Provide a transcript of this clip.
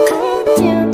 I do